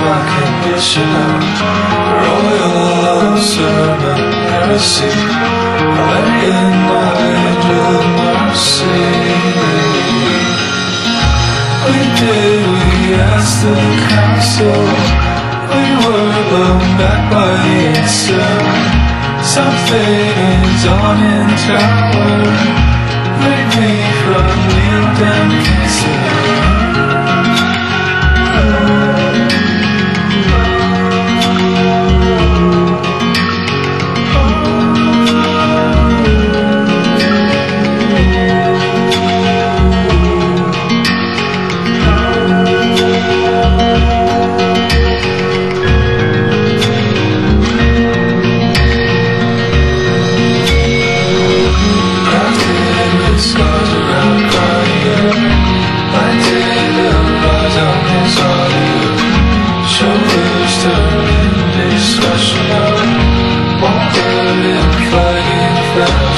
my condition. Royal sermon heresy. My angel mercy. We did, we asked the council We were blown back by the answer Something is on in tower Make me from kneel down cancer fighting